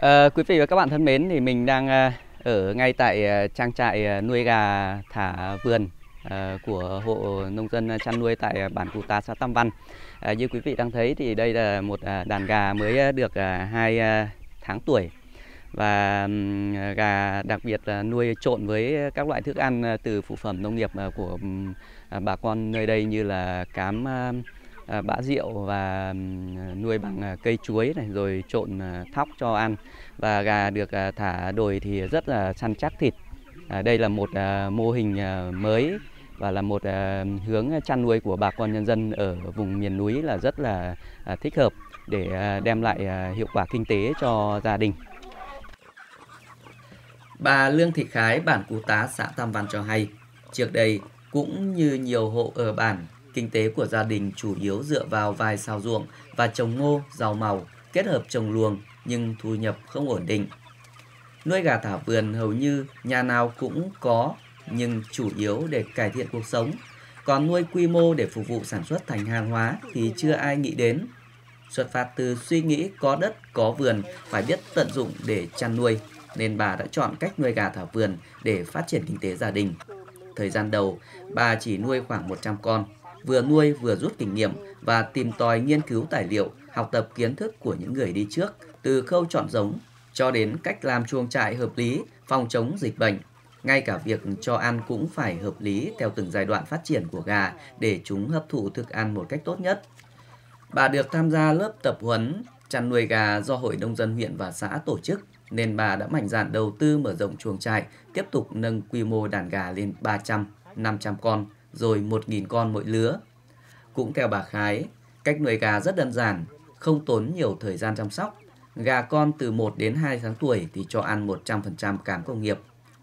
À, quý vị và các bạn thân mến, thì mình đang ờ, ở ngay tại ờ, trang trại nuôi gà thả vườn của hộ nông dân chăn nuôi tại bản Cù Tá xã Tam Văn. À, như quý vị đang thấy thì đây là một đàn gà mới được hai tháng tuổi và gà đặc biệt là nuôi trộn với các loại thức ăn từ phụ phẩm nông nghiệp của bà con nơi đây như là cám À, bã rượu và nuôi bằng à, cây chuối này rồi trộn à, thóc cho ăn và gà được thả đồi thì rất là săn chắc thịt. Đây là một mô hình mới và là một hướng chăn nuôi của bà con nhân dân ở vùng miền núi là rất là thích hợp để đem lại hiệu quả kinh tế cho gia đình. Bà Lương Thị Khái, bản Cú Tá, xã Tam Văn cho hay, trước đây cũng như nhiều hộ ở bản Kinh tế của gia đình chủ yếu dựa vào vài sao ruộng và trồng ngô, rau màu, kết hợp trồng luồng nhưng thu nhập không ổn định. Nuôi gà thả vườn hầu như nhà nào cũng có nhưng chủ yếu để cải thiện cuộc sống. Còn nuôi quy mô để phục vụ sản xuất thành hàng hóa thì chưa ai nghĩ đến. Xuất phát từ suy nghĩ có đất, có vườn phải biết tận dụng để chăn nuôi nên bà đã chọn cách nuôi gà thả vườn để phát triển kinh tế gia đình. Thời gian đầu, bà chỉ nuôi khoảng 100 con, vừa nuôi vừa rút kinh nghiệm và tìm tòi nghiên cứu tài liệu, học tập kiến thức của những người đi trước, từ khâu chọn giống cho đến cách làm chuồng trại hợp lý, phòng chống dịch bệnh. Ngay cả việc cho ăn cũng phải hợp lý theo từng giai đoạn phát triển của gà để chúng hấp thụ thức ăn một cách tốt nhất. Bà được tham gia lớp tập huấn chăn nuôi gà do Hội Nông dân huyện và xã tổ chức nên bà đã mạnh dạn đầu tư mở rộng chuồng trại, tiếp tục nâng quy mô đàn gà lên 300, 500 con rồi 1.000 con mỗi lứa. Cũng theo bà Khái, cách nuôi gà rất đơn giản, không tốn nhiều thời gian chăm sóc. Gà con từ 1 đến 2 tháng tuổi thì cho ăn 100% cám công nghiệp.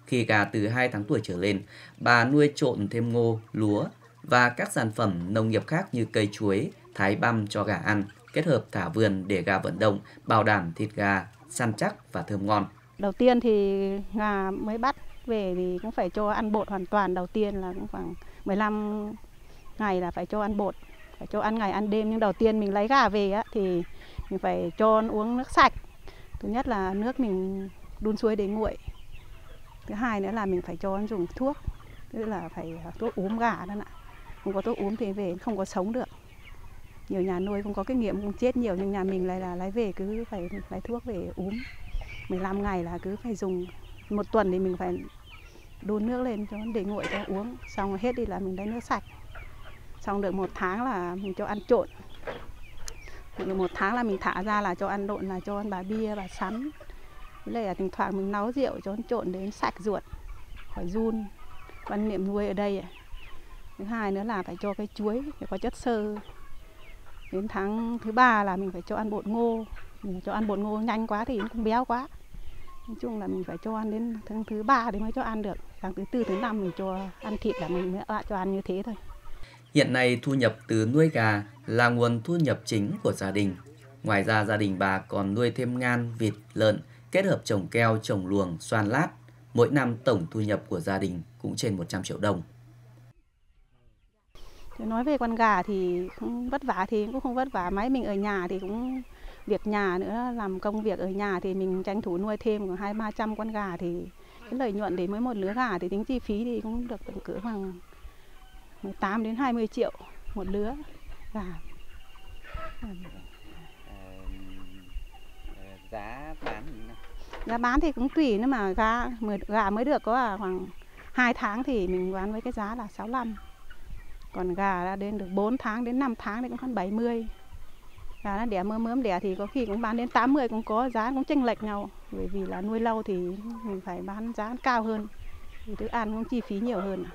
Khi gà từ 2 tháng tuổi trở lên, bà nuôi trộn thêm ngô, lúa và các sản phẩm nông nghiệp khác như cây chuối, thái băm cho gà ăn, kết hợp thả vườn để gà vận động, bảo đảm thịt gà săn chắc và thơm ngon. Đầu tiên thì gà mới bắt về thì cũng phải cho ăn bột hoàn toàn. Đầu tiên là cũng khoảng 15 ngày là phải cho ăn bột phải cho ăn ngày ăn đêm. Nhưng đầu tiên mình lấy gà về á, thì mình phải cho uống nước sạch. Thứ nhất là nước mình đun suối để nguội. Thứ hai nữa là mình phải cho ăn dùng thuốc tức là phải thuốc uống gà đó ạ không có thuốc uống thì về không có sống được. Nhiều nhà nuôi không có kinh nghiệm cũng chết nhiều nhưng nhà mình lại là lấy về cứ phải lấy thuốc về uống. 15 ngày là cứ phải dùng một tuần thì mình phải đun nước lên cho để nguội cho uống. Xong hết đi là mình lấy nước sạch. Xong được một tháng là mình cho ăn trộn. Được một tháng là mình thả ra là cho ăn độn là cho ăn bà bia, bà sắn. Với lại là thỉnh thoảng mình nấu rượu cho ăn trộn đến sạch ruột, khỏi run. Quan niệm nuôi ở đây thứ hai nữa là phải cho cái chuối để có chất xơ. Đến tháng thứ ba là mình phải cho ăn bột ngô. Mình cho ăn bột ngô nhanh quá thì cũng béo quá nói chung là mình phải cho ăn đến tháng thứ ba thì mới cho ăn được. Tháng thứ tư thứ năm mình cho ăn thịt là mình mới cho ăn như thế thôi. Hiện nay thu nhập từ nuôi gà là nguồn thu nhập chính của gia đình. Ngoài ra gia đình bà còn nuôi thêm ngan vịt lợn kết hợp trồng keo trồng luồng xoan lát. Mỗi năm tổng thu nhập của gia đình cũng trên 100 triệu đồng. Nói về con gà thì cũng vất vả thì cũng không vất vả. Mấy mình ở nhà thì cũng việc nhà nữa làm công việc ở nhà thì mình tranh thủ nuôi thêm khoảng hai ba trăm con gà thì cái lợi nhuận để mới một lứa gà thì tính chi phí thì cũng được tầm cỡ khoảng 18 đến 20 triệu một lứa gà. Giá bán giá bán thì cũng tùy nhưng mà gà gà mới được có khoảng 2 tháng thì mình bán với cái giá là 65 còn gà đã đến được 4 tháng đến 5 tháng thì cũng khoảng 70 gà nó đẻ mớm mớm đẻ thì có khi cũng bán đến 80 cũng có giá cũng chênh lệch nhau. Bởi vì là nuôi lâu thì mình phải bán giá cao hơn thì thức ăn cũng chi phí nhiều hơn.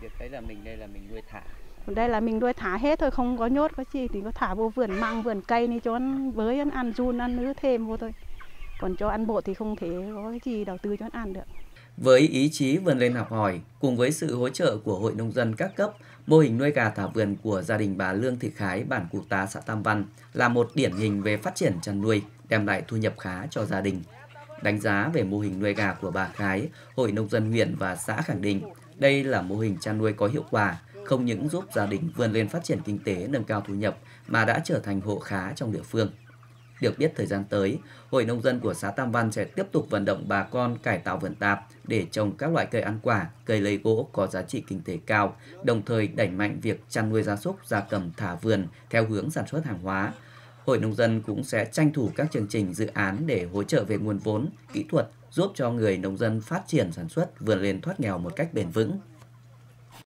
Việc đấy là mình đây là mình nuôi thả. Đây là mình nuôi thả hết thôi không có nhốt có chi thì có thả vô vườn măng vườn cây đi cho ăn với ăn, ăn run ăn nứ thêm vô thôi. Còn cho ăn bột thì không thể có cái gì đầu tư cho ăn được với ý chí vươn lên học hỏi, cùng với sự hỗ trợ của Hội Nông dân các cấp, mô hình nuôi gà thả vườn của gia đình bà Lương Thị Khái, bản Cụ Tá, xã Tam Văn là một điển hình về phát triển chăn nuôi, đem lại thu nhập khá cho gia đình. Đánh giá về mô hình nuôi gà của bà Khái, Hội Nông dân huyện và xã khẳng định đây là mô hình chăn nuôi có hiệu quả, không những giúp gia đình vươn lên phát triển kinh tế nâng cao thu nhập mà đã trở thành hộ khá trong địa phương. Được biết thời gian tới, Hội Nông dân của xã Tam Văn sẽ tiếp tục vận động bà con cải tạo vườn tạp để trồng các loại cây ăn quả, cây lấy gỗ có giá trị kinh tế cao, đồng thời đẩy mạnh việc chăn nuôi gia súc, gia cầm thả vườn theo hướng sản xuất hàng hóa. Hội Nông dân cũng sẽ tranh thủ các chương trình dự án để hỗ trợ về nguồn vốn, kỹ thuật, giúp cho người nông dân phát triển sản xuất vươn lên thoát nghèo một cách bền vững.